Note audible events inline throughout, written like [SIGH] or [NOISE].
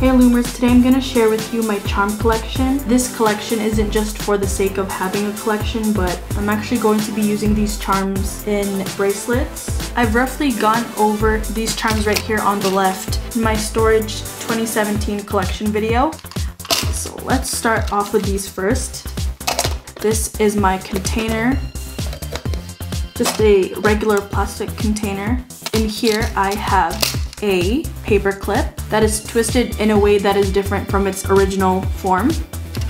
Hey Loomers, today I'm going to share with you my charm collection. This collection isn't just for the sake of having a collection, but I'm actually going to be using these charms in bracelets. I've roughly gone over these charms right here on the left in my storage 2017 collection video. So let's start off with these first. This is my container. Just a regular plastic container. In here I have a paper clip that is twisted in a way that is different from its original form.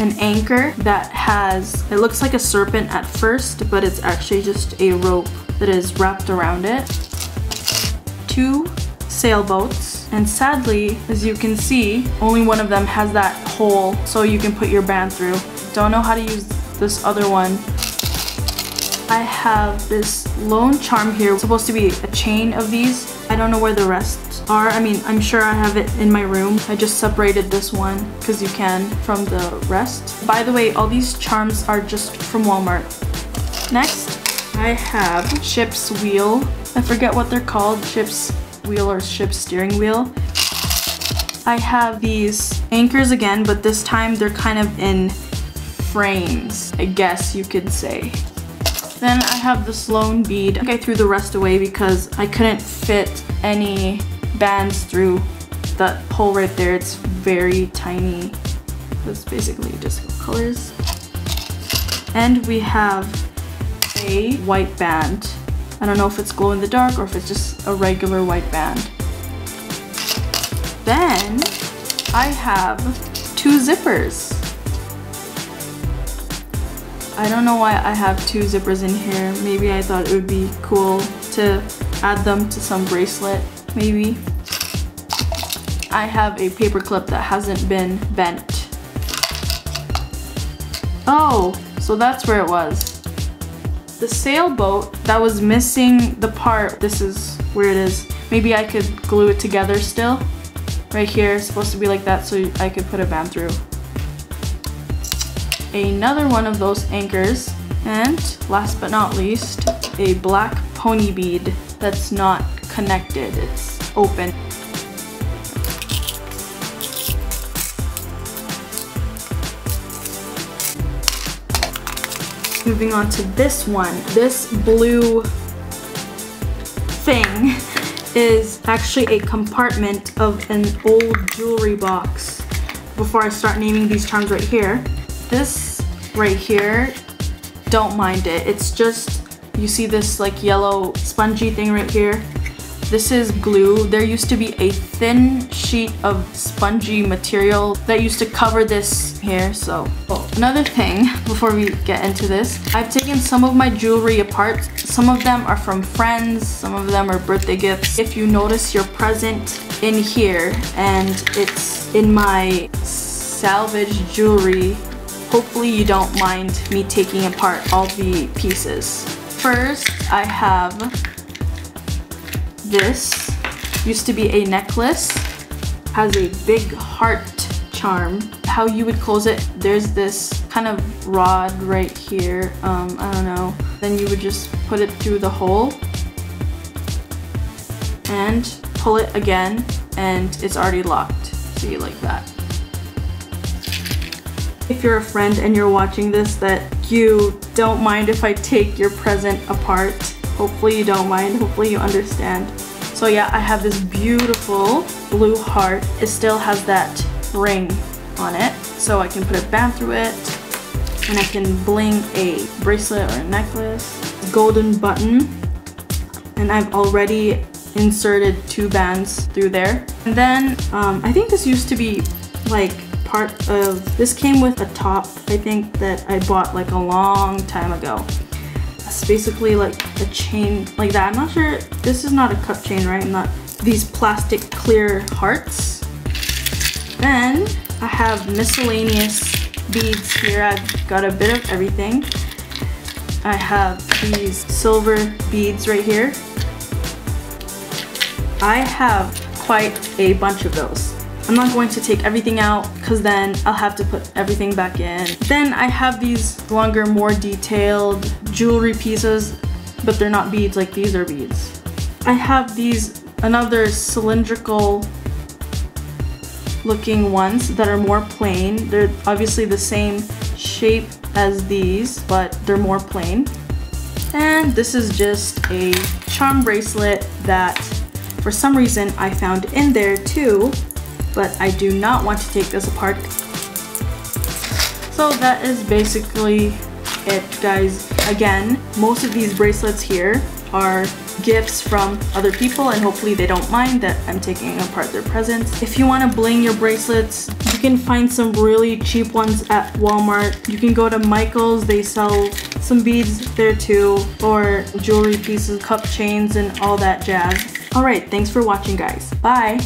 An anchor that has, it looks like a serpent at first, but it's actually just a rope that is wrapped around it. Two sailboats, and sadly, as you can see, only one of them has that hole so you can put your band through. Don't know how to use this other one. I have this lone charm here. It's supposed to be a chain of these. I don't know where the rest are. I mean, I'm sure I have it in my room. I just separated this one because you can from the rest. By the way, all these charms are just from Walmart. Next, I have ship's wheel. I forget what they're called, ship's wheel or ship's steering wheel. I have these anchors again, but this time they're kind of in frames, I guess you could say. Then I have the Sloan bead. I think I threw the rest away because I couldn't fit any bands through that hole right there. It's very tiny. It's basically just colors. And we have a white band. I don't know if it's glow in the dark or if it's just a regular white band. Then I have two zippers. I don't know why I have two zippers in here. Maybe I thought it would be cool to add them to some bracelet maybe. I have a paper clip that hasn't been bent. Oh, so that's where it was. The sailboat that was missing the part, this is where it is. Maybe I could glue it together still. Right here, it's supposed to be like that so I could put a band through. Another one of those anchors. And last but not least, a black pony bead that's not connected, it's open. Moving on to this one. This blue thing is actually a compartment of an old jewelry box. Before I start naming these charms right here, this right here, don't mind it. It's just, you see this like yellow spongy thing right here? This is glue. There used to be a thin sheet of spongy material that used to cover this here, so. Oh, another thing [LAUGHS] before we get into this, I've taken some of my jewelry apart. Some of them are from friends, some of them are birthday gifts. If you notice your present in here and it's in my salvage jewelry, hopefully you don't mind me taking apart all the pieces. First, I have this used to be a necklace, has a big heart charm. How you would close it, there's this kind of rod right here, um, I don't know. Then you would just put it through the hole and pull it again and it's already locked. See, like that. If you're a friend and you're watching this that you don't mind if I take your present apart Hopefully you don't mind, hopefully you understand. So yeah, I have this beautiful blue heart. It still has that ring on it, so I can put a band through it, and I can bling a bracelet or a necklace. Golden button, and I've already inserted two bands through there. And then, um, I think this used to be like part of, this came with a top, I think that I bought like a long time ago. It's basically like a chain like that. I'm not sure, this is not a cup chain, right? I'm not, these plastic clear hearts. Then I have miscellaneous beads here. I've got a bit of everything. I have these silver beads right here. I have quite a bunch of those. I'm not going to take everything out because then I'll have to put everything back in. Then I have these longer, more detailed jewelry pieces, but they're not beads like these are beads. I have these, another cylindrical looking ones that are more plain. They're obviously the same shape as these, but they're more plain. And this is just a charm bracelet that for some reason I found in there too, but I do not want to take this apart. So that is basically it guys. Again, most of these bracelets here are gifts from other people and hopefully they don't mind that I'm taking apart their presents. If you want to bling your bracelets, you can find some really cheap ones at Walmart. You can go to Michael's, they sell some beads there too, or jewelry pieces, cup chains, and all that jazz. Alright, thanks for watching guys. Bye!